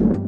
you